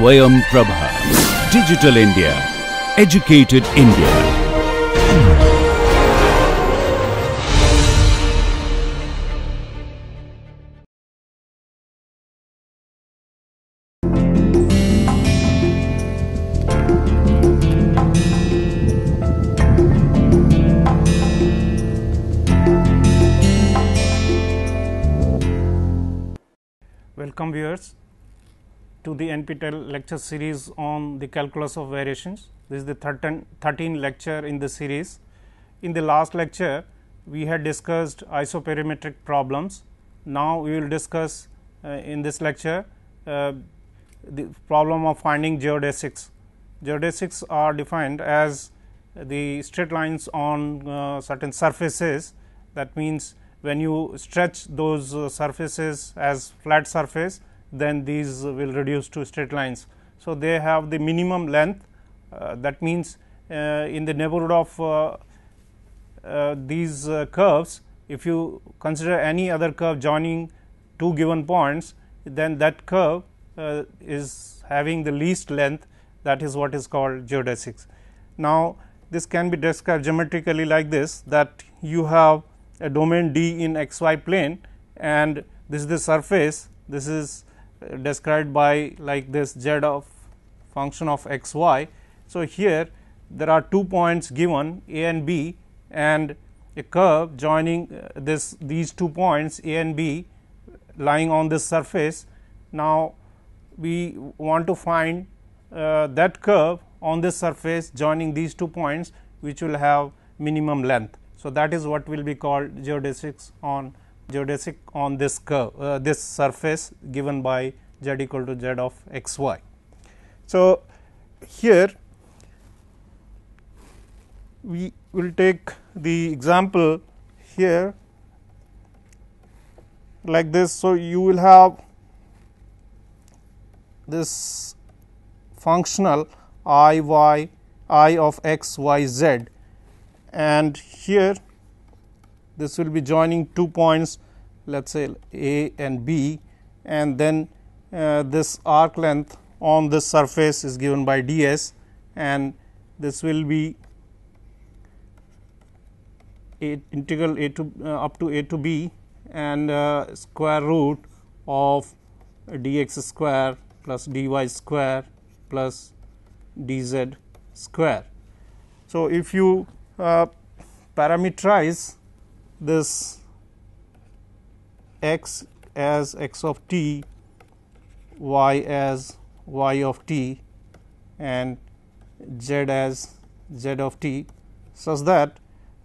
Swayam Prabha. Digital India. Educated India. Welcome viewers to the NPTEL lecture series on the calculus of variations. This is the 13, 13 lecture in the series. In the last lecture, we had discussed isoperimetric problems. Now, we will discuss uh, in this lecture uh, the problem of finding geodesics. Geodesics are defined as the straight lines on uh, certain surfaces that means when you stretch those uh, surfaces as flat surface then these will reduce to straight lines. So, they have the minimum length uh, that means uh, in the neighborhood of uh, uh, these uh, curves if you consider any other curve joining two given points then that curve is having the least length that is what is called geodesics. Now, this can be described geometrically like this that you have a domain D in xy plane and this is the surface this is described by like this z of function of x y. So, here there are two points given a and b and a curve joining uh, this these two points a and b lying on this surface. Now, we want to find uh, that curve on this surface joining these two points which will have minimum length. So, that is what will be called geodesics on geodesic on this curve uh, this surface given by z equal to z of x y. So, here we will take the example here like this. So, you will have this functional i y i of x y z and here this will be joining two points let us say a and b and then uh, this arc length on this surface is given by d s and this will be a integral a to uh, up to a to b and uh, square root of dx square plus dy square plus dz square. So, if you uh, parameterize this x as x of t, y as y of t and z as z of t such that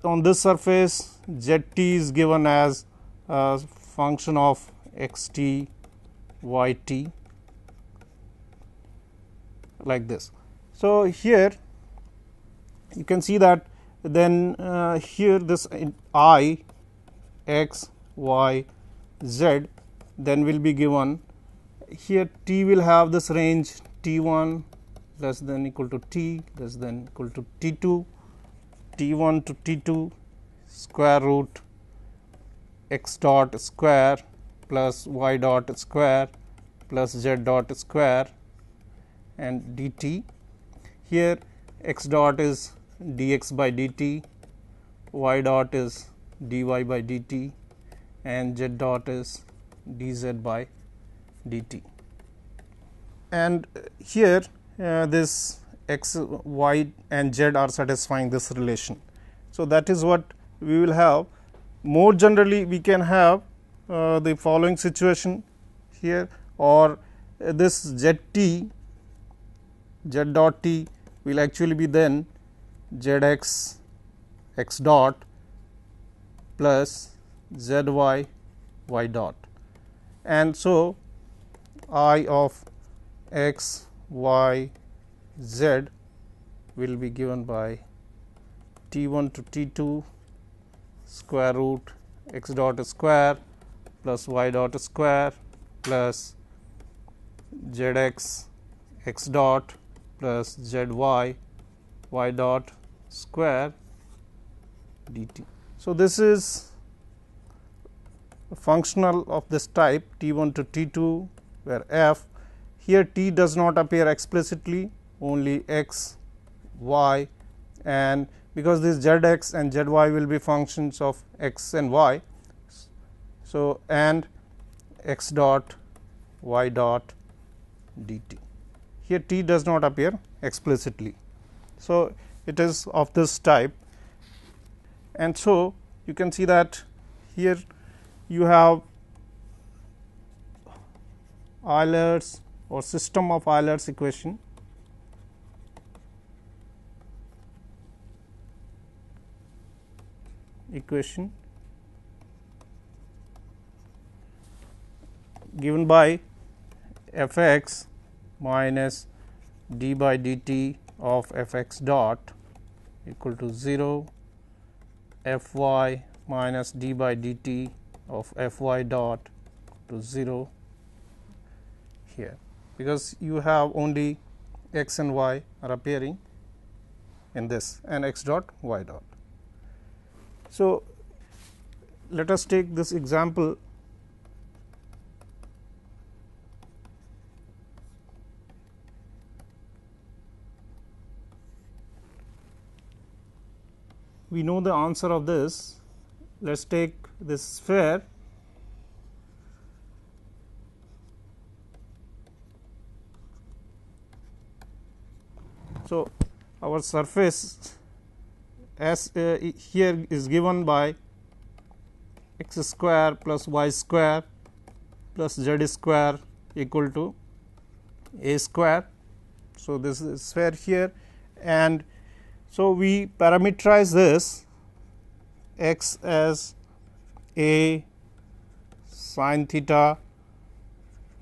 on this surface z t is given as a function of x t y t like this. So, here you can see that then uh, here this i x y z then will be given here t will have this range t 1 less than equal to t less than equal to t 2 t 1 to t 2 square root x dot square plus y dot square plus z dot square and dt. Here x dot is dx by dt, y dot is dy by dt and z dot is dz by dt. And here uh, this x, y and z are satisfying this relation. So, that is what we will have. More generally, we can have uh, the following situation here or uh, this z t z dot t will actually be then z x x dot plus z y y dot. And so i of x y z will be given by t 1 to t 2 square root x dot square plus y dot square plus z x x dot plus z y y dot square dt. So, this is a functional of this type t 1 to t 2 where f here t does not appear explicitly only x y and because this z x and z y will be functions of x and y. So, and x dot y dot dt. Here t does not appear explicitly. So, it is of this type and so you can see that here you have Euler's or system of Euler's equation. Equation given by f x minus d by dt of f x dot equal to 0 f y minus d by dt of f y dot to 0 here because you have only x and y are appearing in this and x dot y dot. So, let us take this example we know the answer of this. Let us take this sphere So, our surface S uh, here is given by x square plus y square plus z square equal to a square. So, this is sphere here and so we parameterize this x as a sine theta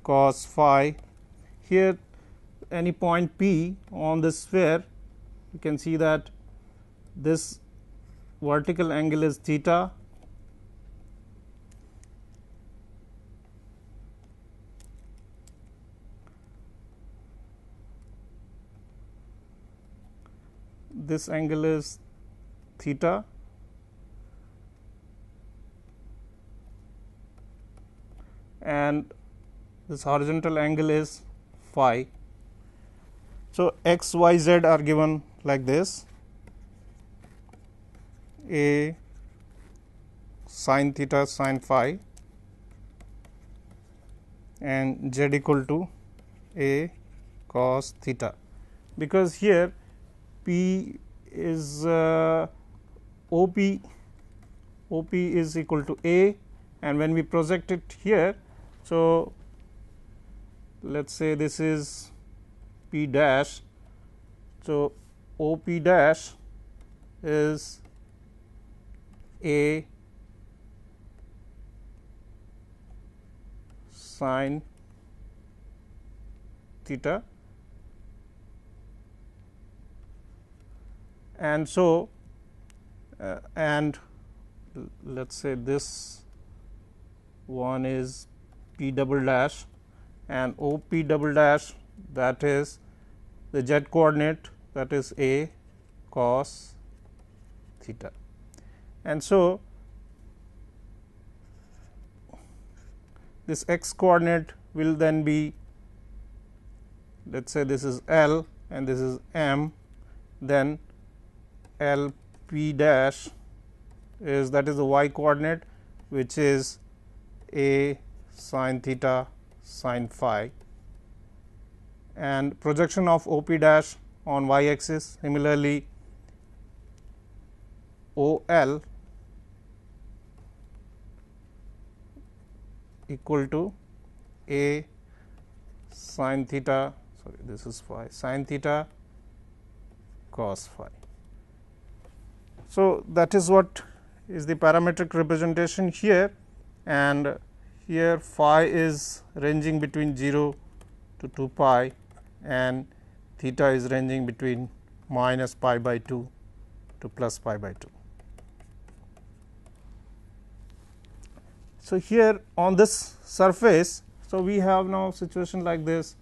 cos phi. Here any point P on the sphere, you can see that this vertical angle is theta this angle is theta. And this horizontal angle is phi. So, x, y, z are given like this. A sine theta sine phi. And z equal to a cos theta. Because here p is uh, op op is equal to a and when we project it here so let's say this is P dash. So, O P dash is a sine theta and so uh, and let us say this one is p double dash and o p double dash that is the z coordinate that is a cos theta. And so, this x coordinate will then be let us say this is L and this is M then L p dash is that is the y coordinate which is a sine theta sine phi and projection of OP dash on y axis similarly OL equal to a sine theta sorry this is phi sine theta cos phi. So, that is what is the parametric representation here and here phi is ranging between 0 to 2 pi and theta is ranging between minus pi by 2 to plus pi by 2. So, here on this surface, so we have now situation like this.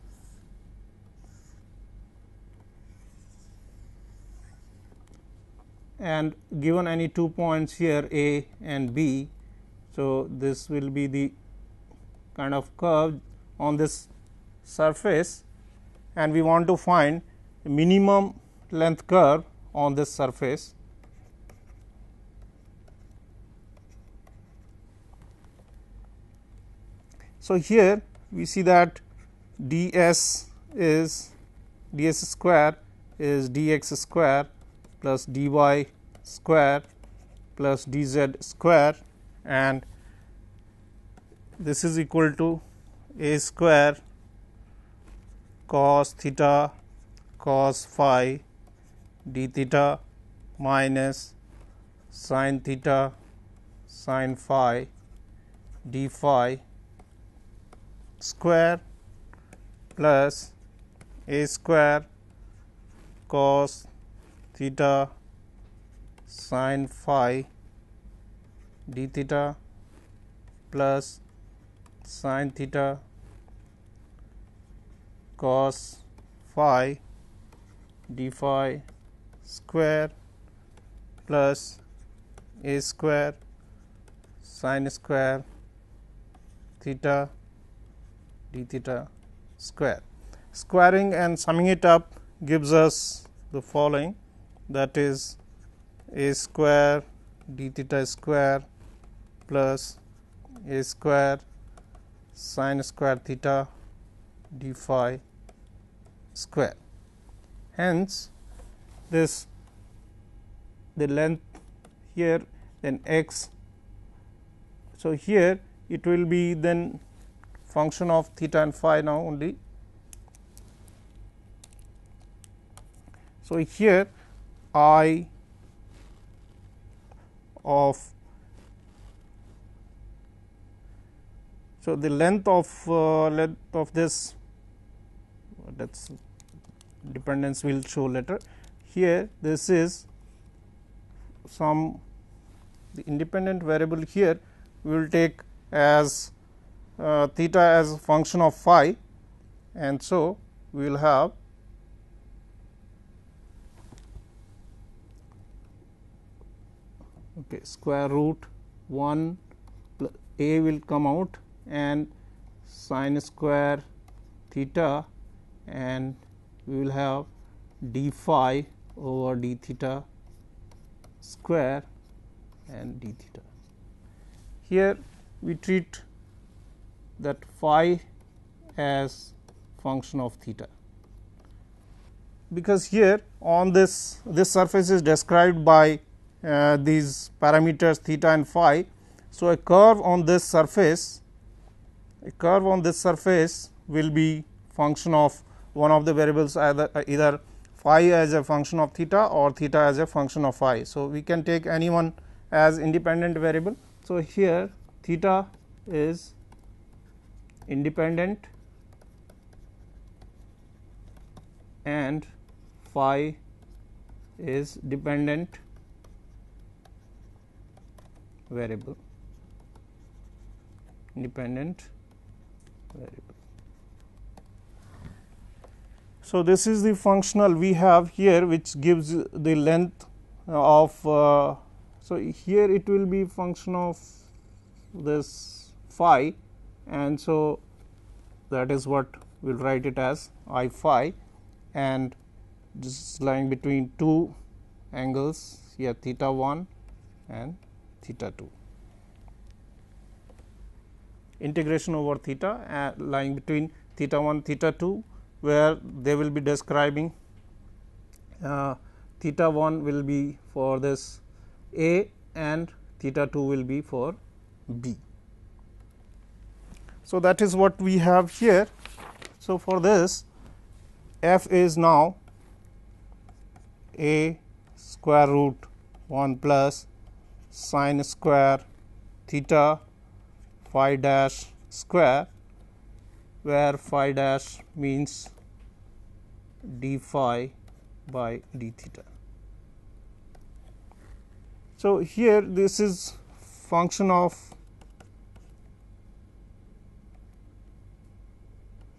And given any two points here A and B. So, this will be the kind of curve on this surface and we want to find minimum length curve on this surface. So, here we see that d s is d s square is d x square plus d y square plus d z square and this is equal to a square cos theta cos phi d theta minus sin theta sin phi d phi square plus a square cos theta sine phi d theta plus sine theta cos phi d phi square plus a square sine square theta d theta square. Squaring and summing it up gives us the following that is a square d theta square plus a square sin square theta d phi square. Hence, this the length here then x. So, here it will be then function of theta and phi now only. So, here i of so the length of uh, length of this that's dependence will show later. Here this is some the independent variable here we will take as uh, theta as function of phi and so we will have okay, square root 1 a will come out and sin square theta and we will have d phi over d theta square and d theta. Here we treat that phi as function of theta because here on this this surface is described by uh, these parameters theta and phi. So, a curve on this surface a curve on this surface will be function of one of the variables either, either phi as a function of theta or theta as a function of phi. So, we can take any one as independent variable. So, here theta is independent and phi is dependent variable independent variable. So, this is the functional we have here which gives the length of uh, so here it will be function of this phi and so that is what we will write it as i phi and this is lying between two angles here theta 1 and theta 2 integration over theta uh, lying between theta 1 theta 2 where they will be describing uh, theta 1 will be for this A and theta 2 will be for B. So, that is what we have here. So, for this f is now a square root 1 plus sine square theta phi dash square where phi dash means d phi by d theta. So, here this is function of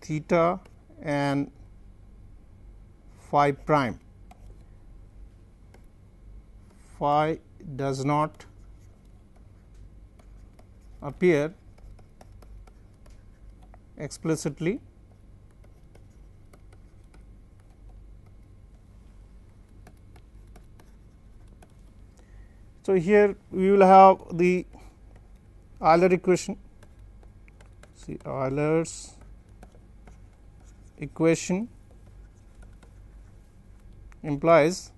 theta and phi prime. Phi does not appear explicitly So, here we will have the Euler equation, see Euler's equation implies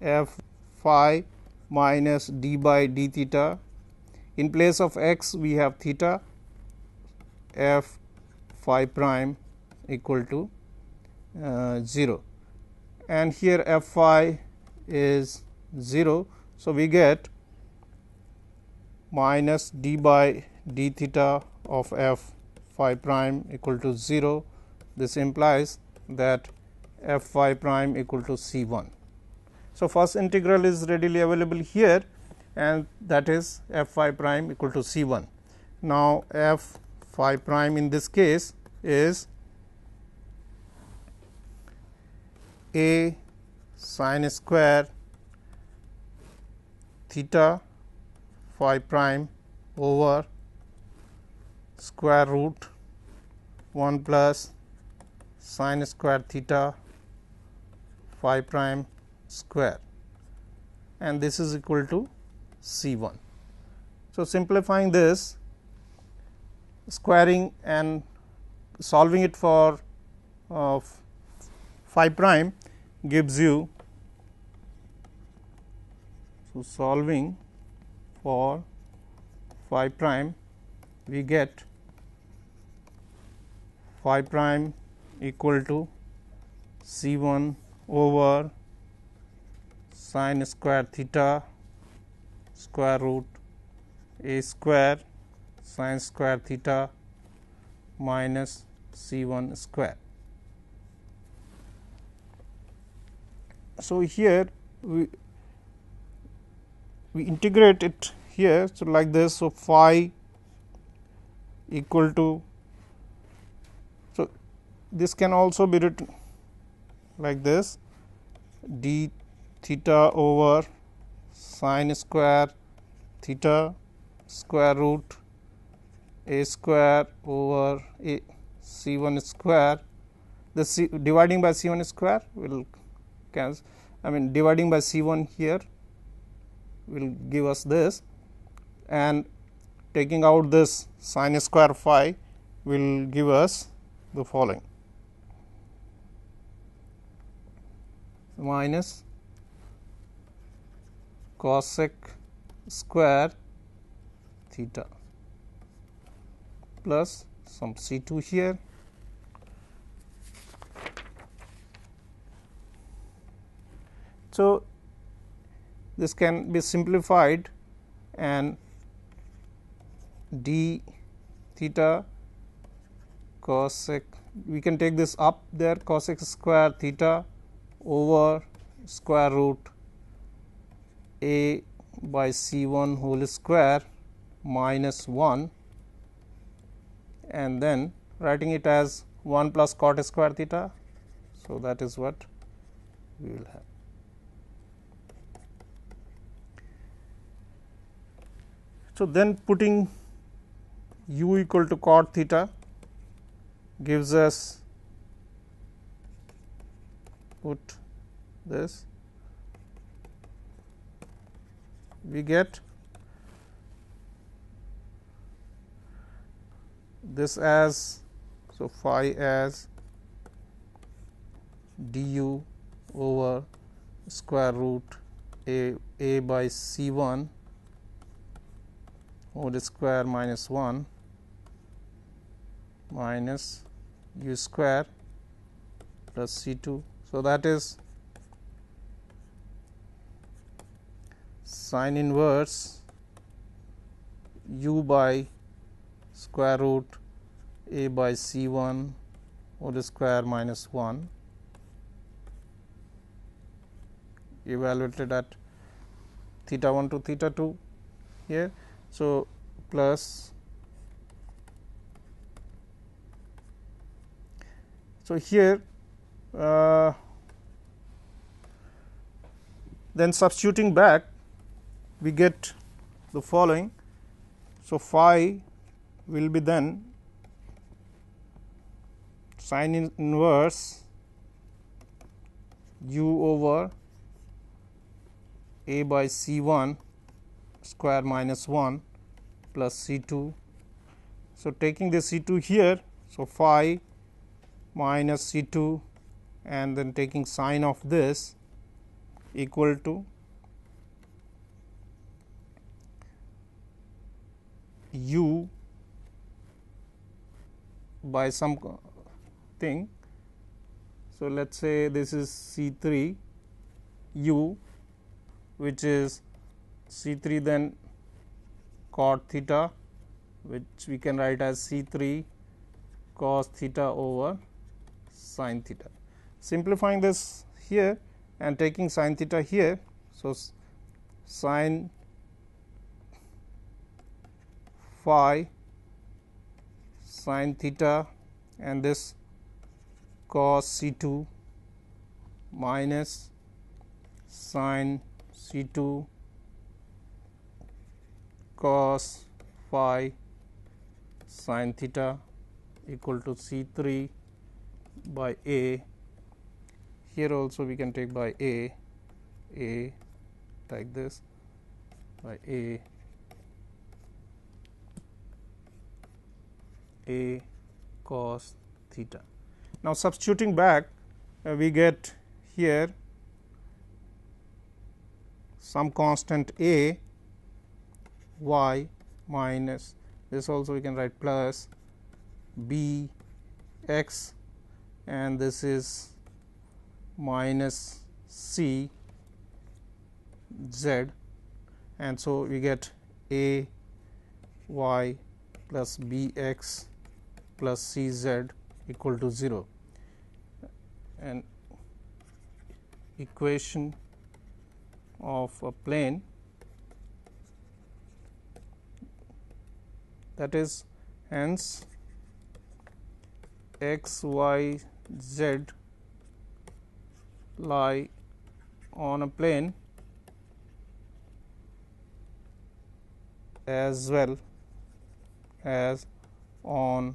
f phi minus d by d theta in place of x we have theta f phi prime equal to uh, 0 and here f phi is 0. So, we get minus d by d theta of f phi prime equal to 0. This implies that f phi prime equal to c 1. So, first integral is readily available here and that is f phi prime equal to c 1. Now, f phi prime in this case is a sin square theta phi prime over square root 1 plus sin square theta phi prime square and this is equal to C 1. So, simplifying this squaring and solving it for uh, phi prime gives you so solving for phi prime we get phi prime equal to C 1 over sin square theta square root a square sin square theta minus C 1 square. So, here we we integrate it here. So, like this. So, phi equal to so this can also be written like this d theta over sine square theta square root a square over a c 1 square. The c dividing by c 1 square will cancel I mean dividing by c 1 here will give us this. And taking out this sine square phi will give us the following. Minus cosec square theta plus some C 2 here. So, this can be simplified and d theta cosec we can take this up there cosec square theta over square root a by c 1 whole square minus 1 and then writing it as 1 plus cot square theta. So, that is what we will have. So, then putting u equal to cot theta gives us put this we get this as so phi as du over square root a a by c 1 whole square minus 1 minus u square plus C 2. So, that is sine inverse u by square root a by C 1 whole square minus 1 evaluated at theta 1 to theta 2 here so, plus so here uh, then substituting back we get the following. So, phi will be then sine inverse u over a by c 1 square minus 1 plus C 2. So, taking the C 2 here. So, phi minus C 2 and then taking sine of this equal to u by some thing. So, let us say this is C 3 u which is C 3 then cot theta which we can write as C 3 cos theta over sin theta. Simplifying this here and taking sin theta here. So, sin phi sin theta and this cos C 2 minus sin C 2 cos phi sin theta equal to C 3 by A. Here also we can take by A, A like this by A A cos theta. Now, substituting back uh, we get here some constant A y minus this also we can write plus b x and this is minus c z and so we get a y plus b x plus c z equal to 0 and equation of a plane that is hence x y z lie on a plane as well as on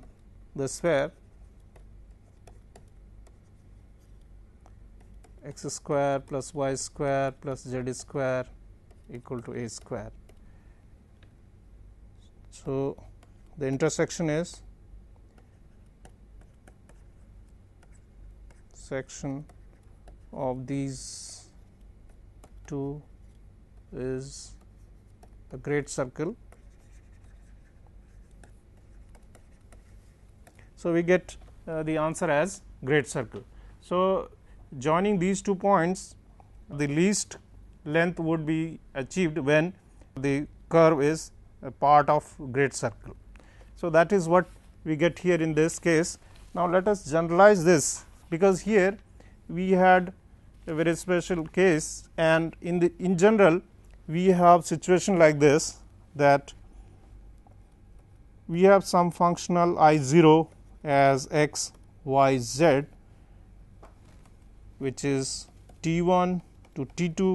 the sphere x square plus y square plus z square equal to a square. So, the intersection is section of these two is a great circle. So, we get uh, the answer as great circle. So, joining these two points the least length would be achieved when the curve is a part of great circle. So, that is what we get here in this case. Now, let us generalize this because here we had a very special case and in the in general we have situation like this that we have some functional i 0 as x y z which is t 1 to t 2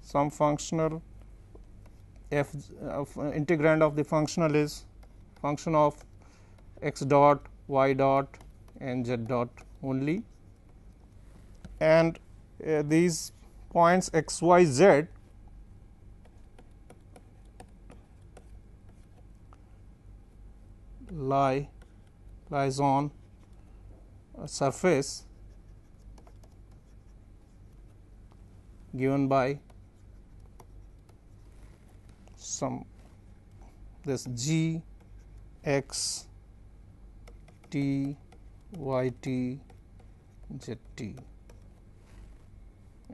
some functional f of uh, integrand of the functional is function of x dot y dot and z dot only. And uh, these points x y z lie lies on a surface given by some this g x t y t z t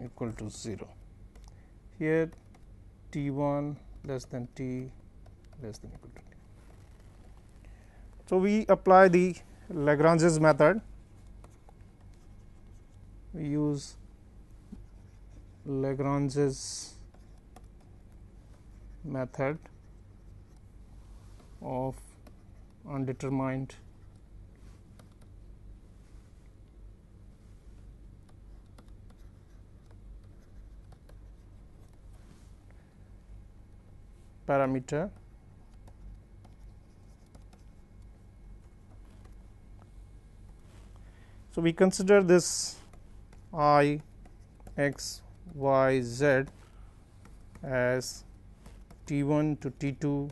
equal to 0. Here t 1 less than t less than equal to t. So, we apply the Lagrange's method. We use Lagrange's method of undetermined parameter So, we consider this i x y z as t 1 to t 2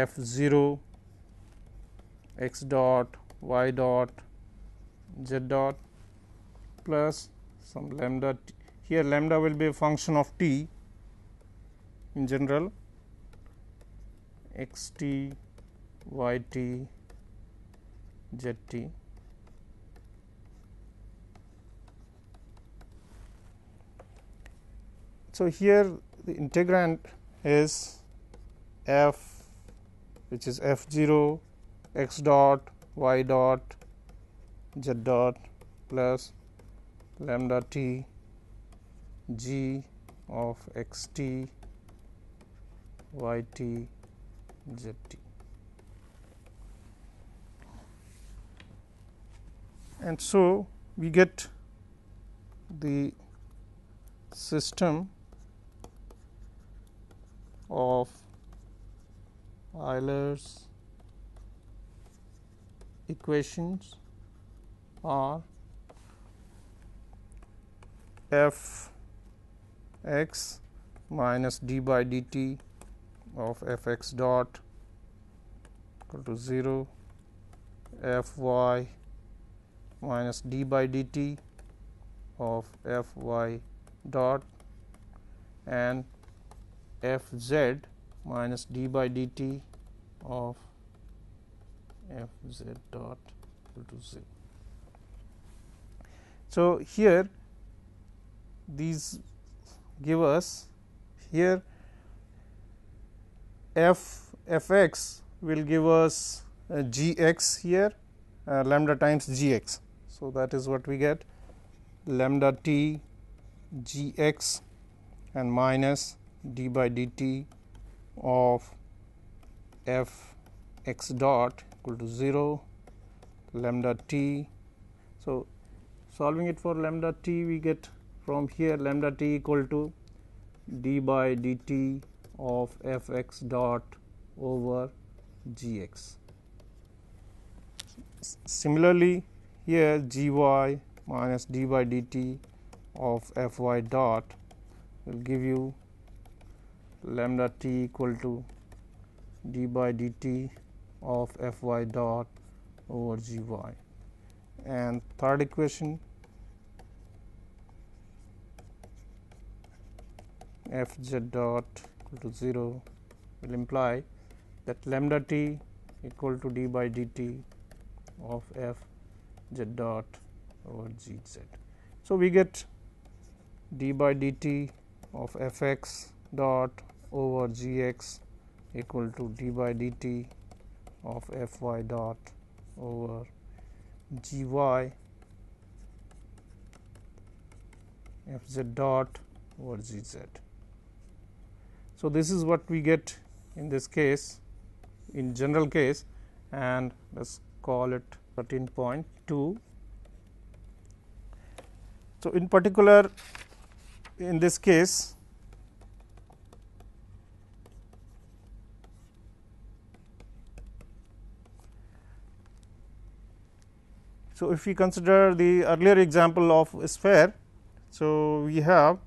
f 0 x dot y dot z dot plus some lambda t. here lambda will be a function of t in general x t y t z t so here the integrand is f which is f 0 x dot y dot z dot plus lambda t g of x t y t z t. And so we get the system of Euler's equations are f x minus d by dt of f x dot equal to 0 f y minus d by dt of f y dot and f z minus d by dt of f z dot equal to 0. So, here these give us here f f x will give us uh, g x here uh, lambda times g x. So, that is what we get lambda t g x and minus d by dt of f x dot equal to 0 lambda t. So, solving it for lambda t we get from here lambda t equal to d by dt of f x dot over g x. Similarly, here g y minus d by dt of f y dot will give you lambda t equal to d by dt of f y dot over g y and third equation f z dot equal to 0 will imply that lambda t equal to d by dt of f z dot over g z. So, we get d by dt of f x dot over g x equal to d by dt of f y dot over g y f z dot over g z. So, this is what we get in this case in general case and let us call it 13.2. So, in particular in this case So, if we consider the earlier example of sphere, so we have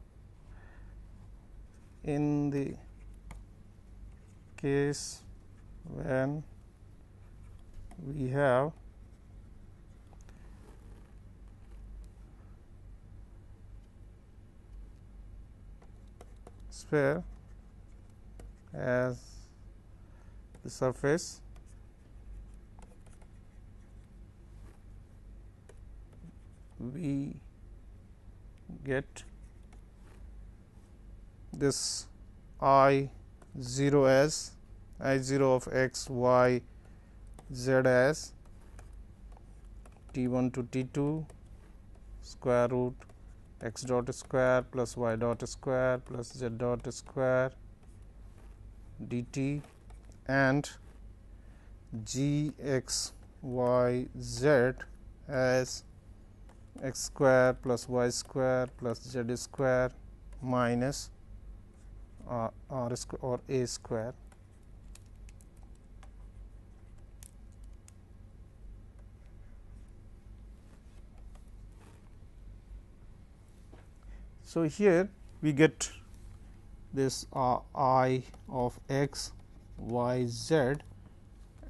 in the case when we have sphere as the surface we get this i 0 as i 0 of x y z as t 1 to t 2 square root x dot square plus y dot square plus z dot square dt and g x y z as x square plus y square plus z square minus uh, r square or a square. So, here we get this uh, i of x y z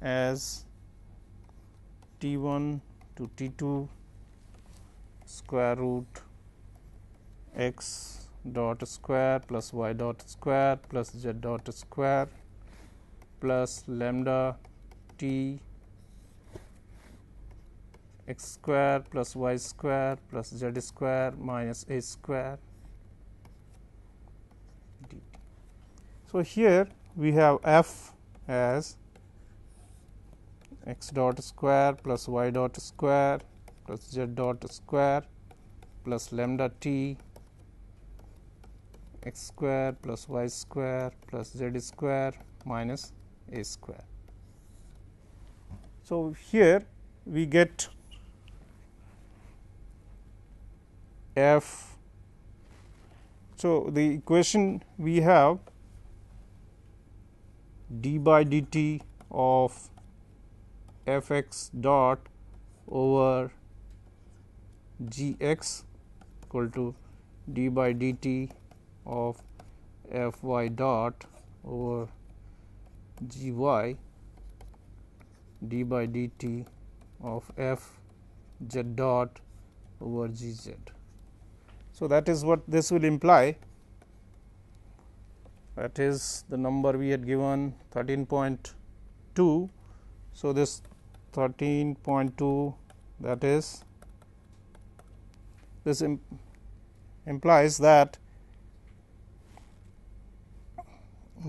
as t 1 to t 2 square root x dot square plus y dot square plus z dot square plus lambda t x square plus y square plus z square minus a square. So, here we have f as x dot square plus y dot square z dot square plus lambda t x square plus y square plus z square minus a square. So, here we get f. So, the equation we have d by dt of f x dot over g x equal to d by dt of f y dot over g y d by dt of f z dot over g z. So, that is what this will imply that is the number we had given 13.2. So, this 13.2 that is this Im implies that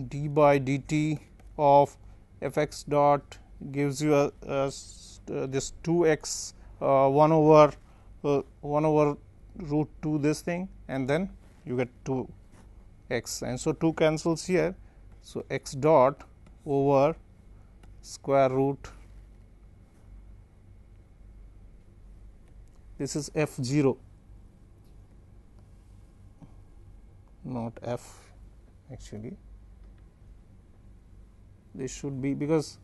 d by dt of f x dot gives you a, a uh, this 2 x uh, 1 over uh, 1 over root 2 this thing and then you get 2 x and so 2 cancels here. So, x dot over square root this is f 0 not f actually. This should be because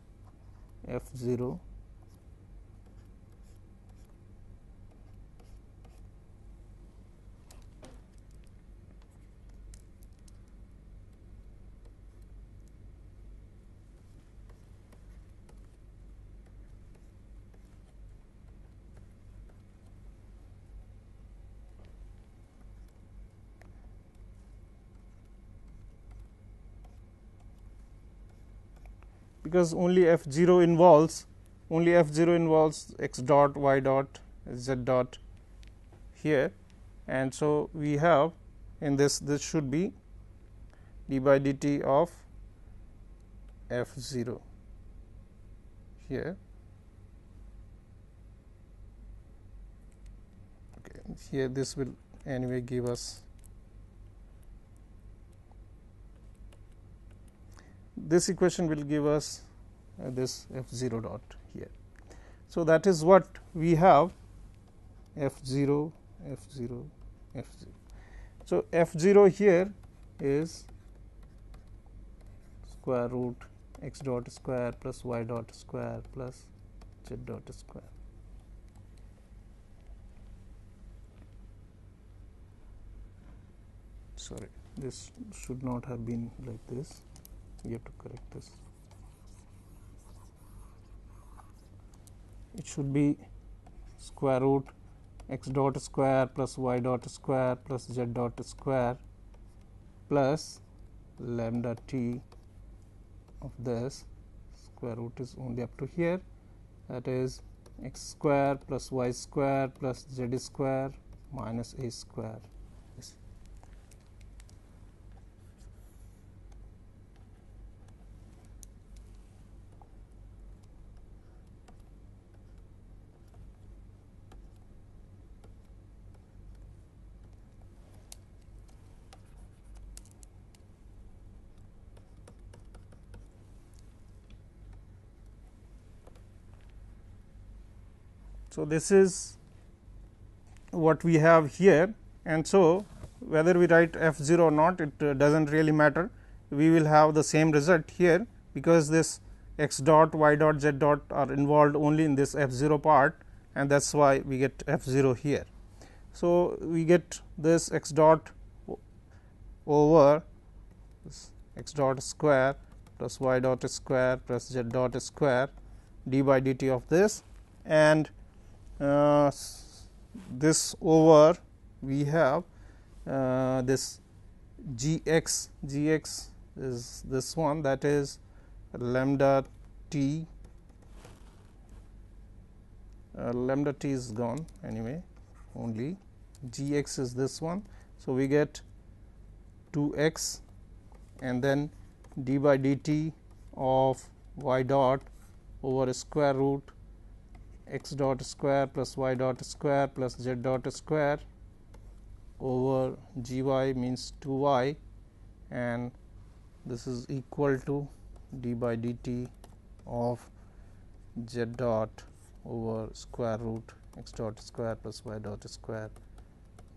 f 0 because only f 0 involves only f 0 involves x dot y dot z dot here. And so we have in this this should be d by dt of f 0 here. Okay here this will anyway give us this equation will give us uh, this f 0 dot here. So, that is what we have f 0 f 0 f 0. So, f 0 here is square root x dot square plus y dot square plus z dot square. Sorry, this should not have been like this we have to correct this. It should be square root x dot square plus y dot square plus z dot square plus lambda t of this square root is only up to here. That is x square plus y square plus z square minus a square So, this is what we have here and so whether we write f 0 or not it uh, does not really matter. We will have the same result here because this x dot y dot z dot are involved only in this f 0 part and that is why we get f 0 here. So, we get this x dot over x dot square plus y dot square plus z dot square d by dt of this and uh, this over we have uh, this g x g x is this one that is lambda t uh, lambda t is gone anyway only g x is this one. So, we get 2 x and then d by dt of y dot over square root x dot square plus y dot square plus z dot square over g y means 2 y and this is equal to d by dt of z dot over square root x dot square plus y dot square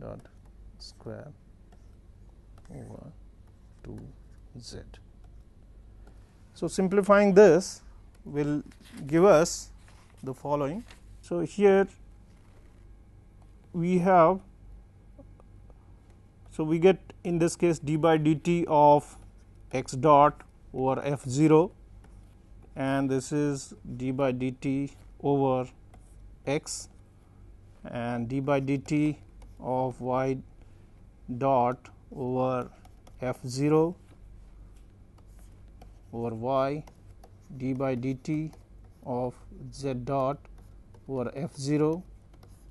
dot square over 2 z. So, simplifying this will give us the following. So, here we have so we get in this case d by dt of x dot over f 0 and this is d by dt over x and d by dt of y dot over f 0 over y d by dt of z dot over f 0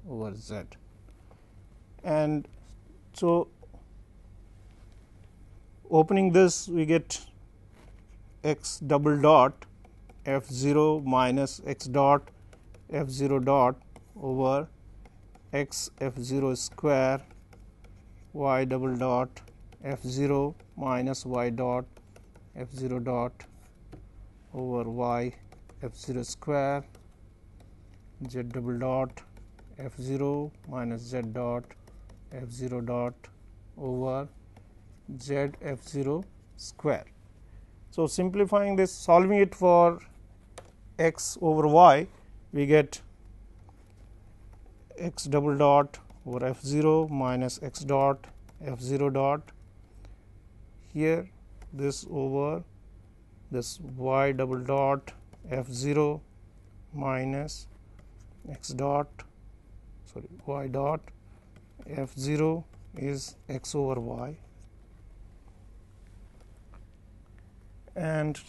over z. And so, opening this we get x double dot f 0 minus x dot f 0 dot over x f 0 square y double dot f 0 minus y dot f 0 dot over y f 0 square z double dot f 0 minus z dot f 0 dot over z f 0 square. So, simplifying this solving it for x over y we get x double dot over f 0 minus x dot f 0 dot here this over this y double dot f 0 minus x dot sorry y dot. F 0 is x over y. And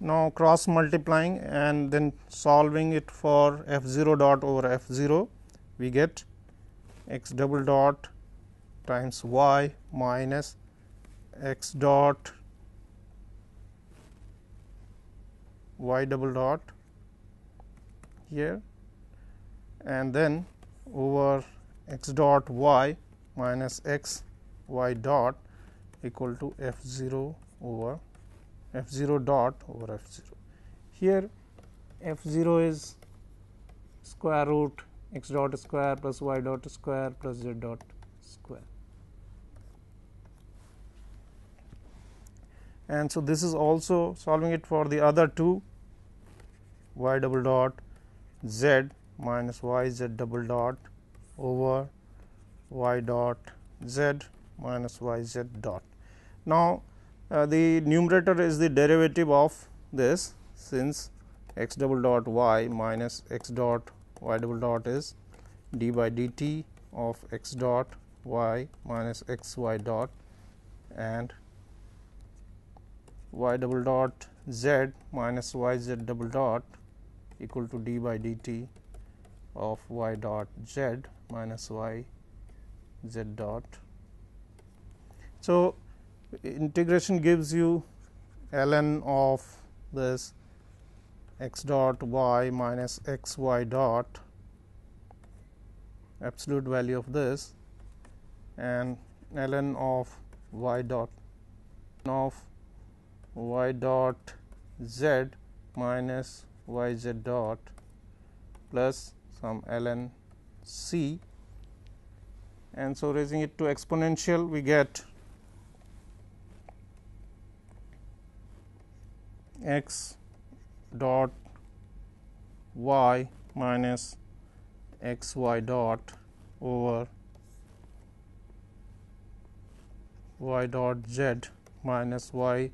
now cross multiplying and then solving it for f 0 dot over f 0 we get x double dot times y minus x dot y double dot here and then over x dot y minus x y dot equal to f 0 over f 0 dot over f 0. Here f 0 is square root x dot square plus y dot square plus z dot square. And so, this is also solving it for the other two y double dot z minus y z double dot over y dot z minus y z dot. Now, uh, the numerator is the derivative of this since x double dot y minus x dot y double dot is d by dt of x dot y minus x y dot and y double dot z minus y z double dot equal to d by dt of y dot z minus y z dot. So, integration gives you ln of this x dot y minus x y dot absolute value of this and ln of y dot of y dot z minus y z dot plus some ln c and so raising it to exponential we get x dot y minus x y dot over y dot z minus y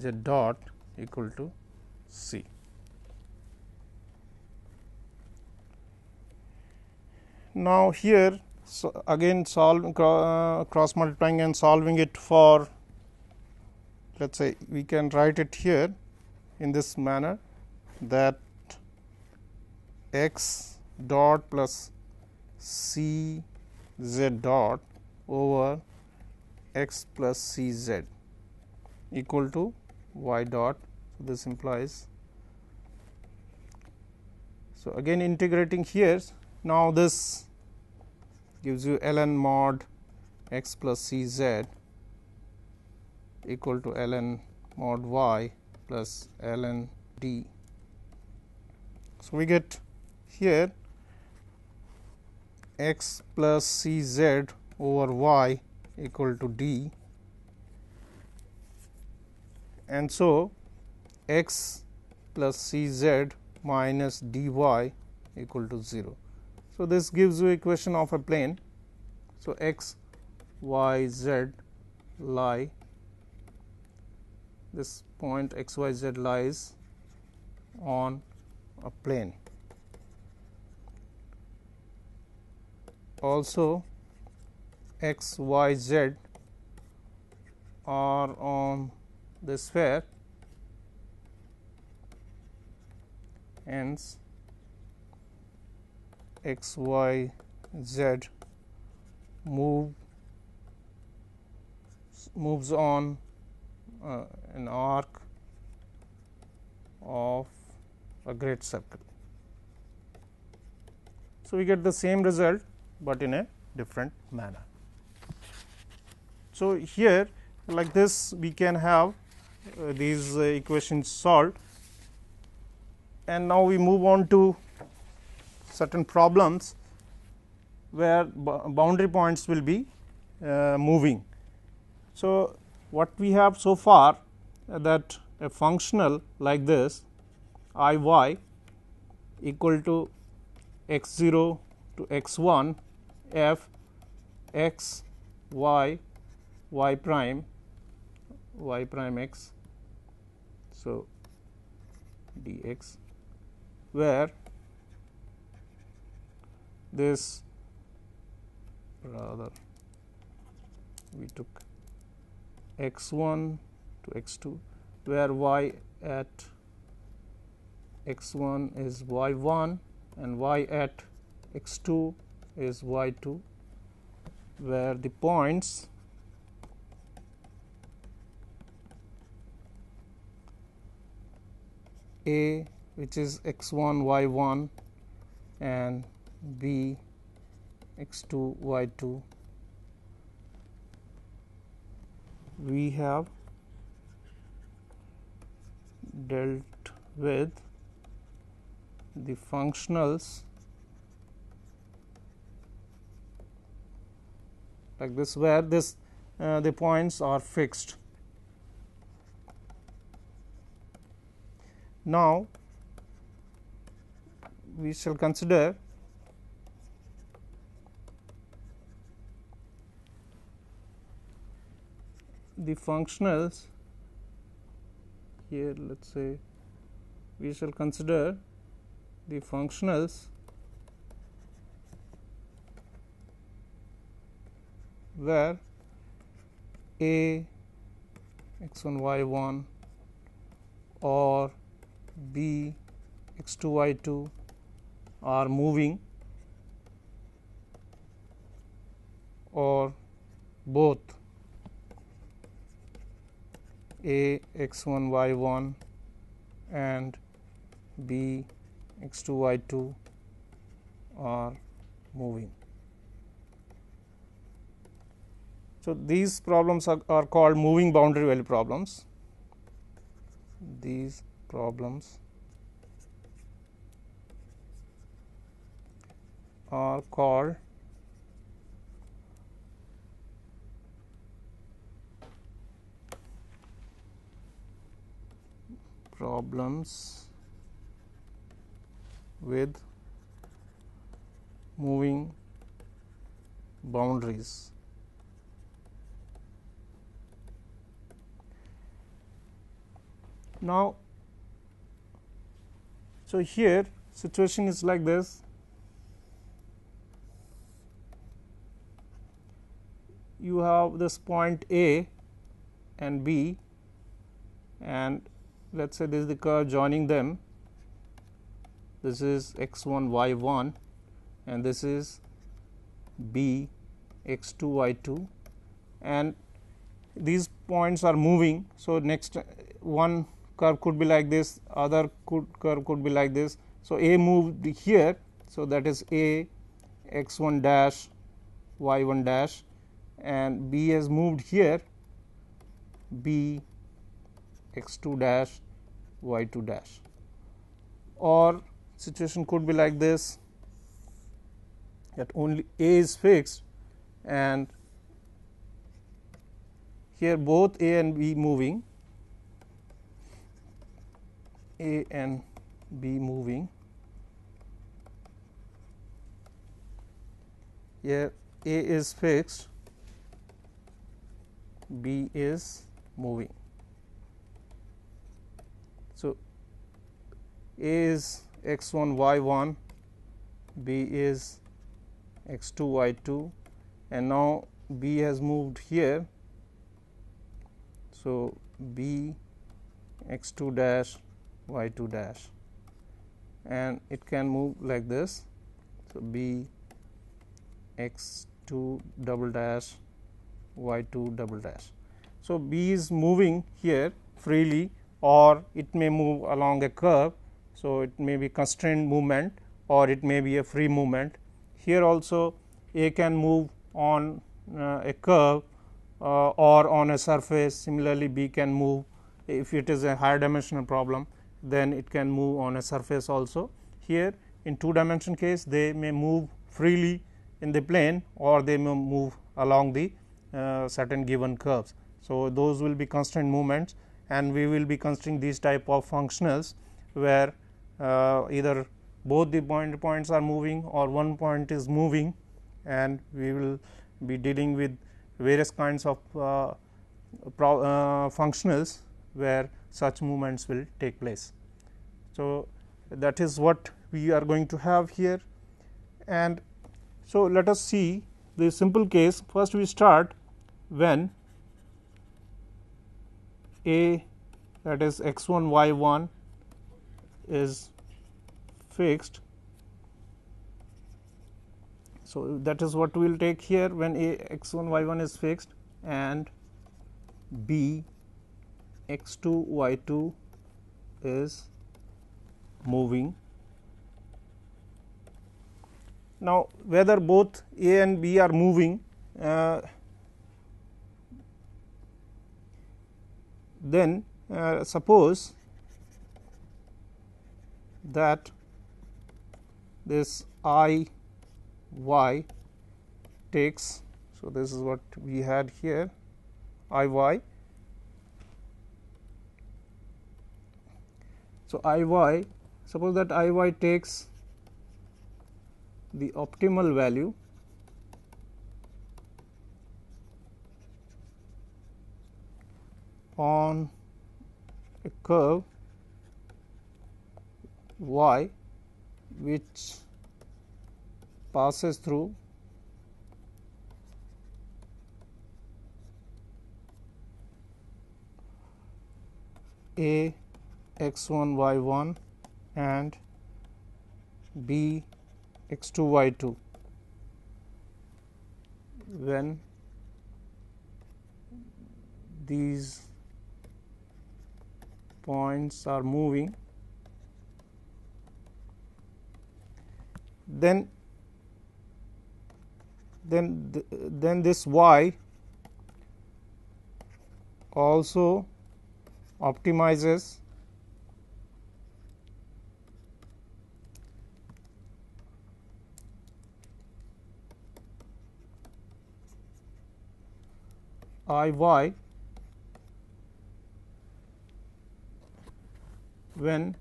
z dot equal to c. Now, here so again solve uh, cross multiplying and solving it for let us say we can write it here in this manner that x dot plus c z dot over x plus c z equal to y dot. So, this implies. So, again integrating here now this gives you ln mod x plus c z equal to ln mod y plus ln d. So, we get here x plus c z over y equal to d and so x plus c z minus d y equal to 0. So, this gives you equation of a plane. So, x, y, z lie this point x, y, z lies on a plane. Also, x, y, z are on the sphere hence x, y, z move moves on uh, an arc of a great circle. So, we get the same result, but in a different manner. So, here like this we can have uh, these uh, equations solved and now we move on to certain problems where boundary points will be uh, moving. So, what we have so far uh, that a functional like this i y equal to x 0 to x 1 f x y y prime y prime x. So, d x where this rather we took x 1 to x 2 where y at x 1 is y 1 and y at x 2 is y 2 where the points a which is x 1 y 1 and b x 2 y 2 we have dealt with the functionals like this where this uh, the points are fixed. Now we shall consider the functionals here let us say we shall consider the functionals where a x 1 y 1 or b x 2 y 2 are moving or both a x 1 y 1 and b x 2 y 2 are moving. So, these problems are, are called moving boundary value problems. These problems are called problems with moving boundaries. Now, so here situation is like this you have this point A and B and let us say this is the curve joining them this is x 1 y 1 and this is B x 2 y 2 and these points are moving. So, next one curve could be like this other could curve could be like this. So, A moved here. So, that is A x 1 dash y 1 dash and B has moved here B x 2 dash y 2 dash or situation could be like this that only A is fixed and here both A and B moving A and B moving here A is fixed B is moving. So, A is x 1 y 1 B is x 2 y 2 and now B has moved here. So, B x 2 dash y 2 dash and it can move like this. So, B x 2 double dash y 2 double dash. So, B is moving here freely or it may move along a curve. So, it may be constrained movement or it may be a free movement. Here also A can move on uh, a curve uh, or on a surface similarly B can move if it is a higher dimensional problem then it can move on a surface also. Here in two dimension case they may move freely in the plane or they may move along the uh, certain given curves. So, those will be constraint movements and we will be considering these type of functionals where uh, either both the point points are moving or one point is moving and we will be dealing with various kinds of uh, pro, uh, functionals where such movements will take place. So, that is what we are going to have here and so let us see the simple case first we start when a that is x 1 y 1 is fixed. So, that is what we will take here when a x 1 y 1 is fixed and b x 2 y 2 is moving. Now, whether both a and b are moving uh, then uh, suppose that this i y takes. So, this is what we had here i y. So, i y suppose that i y takes the optimal value on a curve y which passes through a x 1 y 1 and b x 2 y 2 when these points are moving then then th then this y also optimizes i y when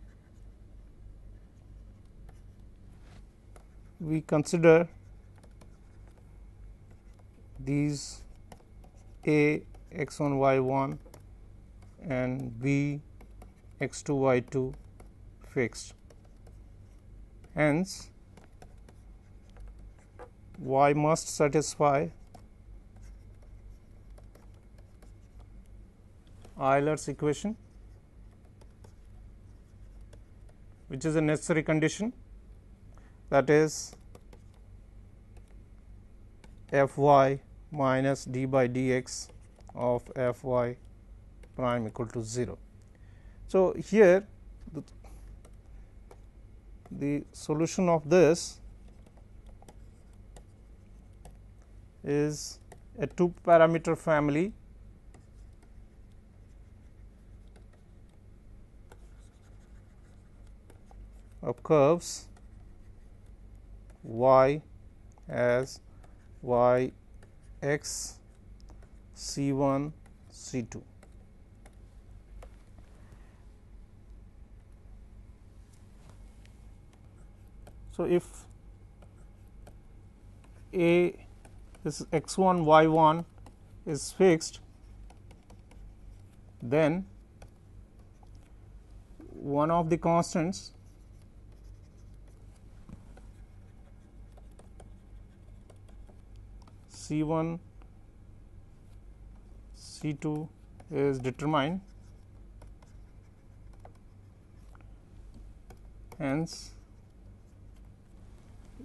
we consider these a x 1 y 1 and b x 2 y 2 fixed. Hence, y must satisfy Euler's equation which is a necessary condition that is f y minus d by dx of f y prime equal to 0. So, here the, the solution of this is a two parameter family of curves y as y x c 1 c 2. So, if a this x 1 y 1 is fixed, then one of the constants C 1 C 2 is determined. Hence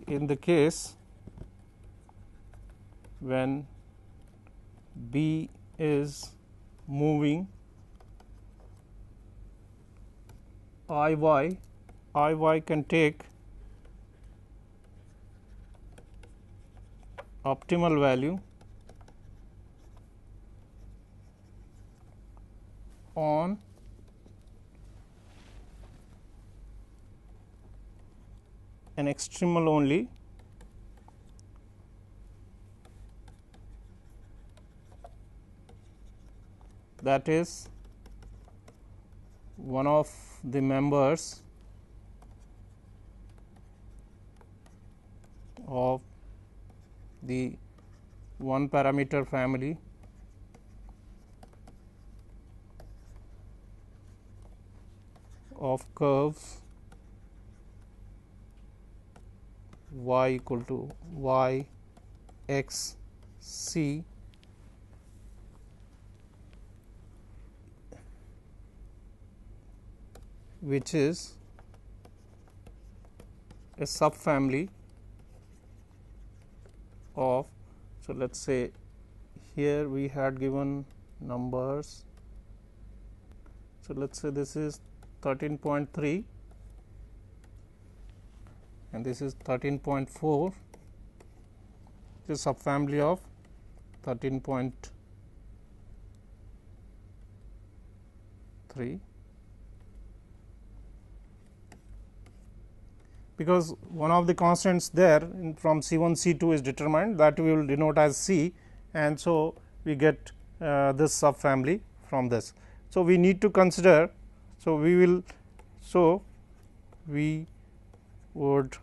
in the case when B is moving I y I y can take optimal value on an extremal only that is one of the members of the one parameter family of curves y equal to y x c which is a subfamily of so let us say here we had given numbers. So let us say this is 13.3 and this is 13.4 this subfamily of 13.3 because one of the constants there from C 1 C 2 is determined that we will denote as C and so we get uh, this subfamily from this. So, we need to consider so we will so we would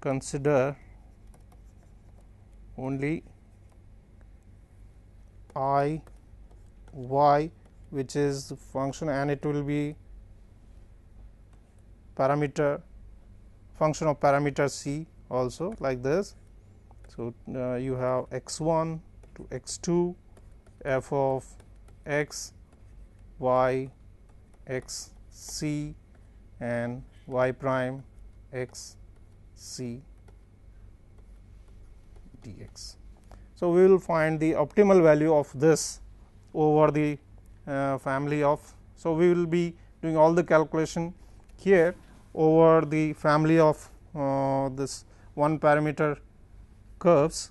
consider only i y which is function and it will be parameter function of parameter c also like this. So, uh, you have x 1 to x 2 f of x y x c and y prime x c dx. So, we will find the optimal value of this over the uh, family of. So, we will be doing all the calculation here over the family of uh, this one parameter curves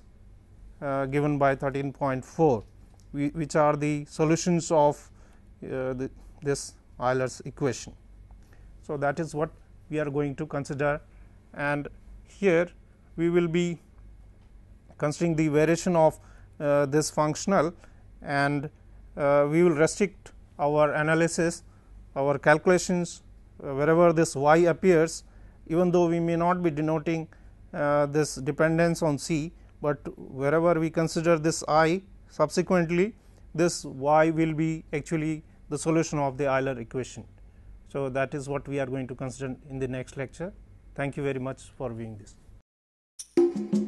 uh, given by 13.4 which are the solutions of uh, the, this Euler's equation. So, that is what we are going to consider and here we will be considering the variation of uh, this functional and uh, we will restrict our analysis our calculations wherever this y appears even though we may not be denoting uh, this dependence on C, but wherever we consider this i subsequently this y will be actually the solution of the Euler equation. So, that is what we are going to consider in the next lecture. Thank you very much for viewing this.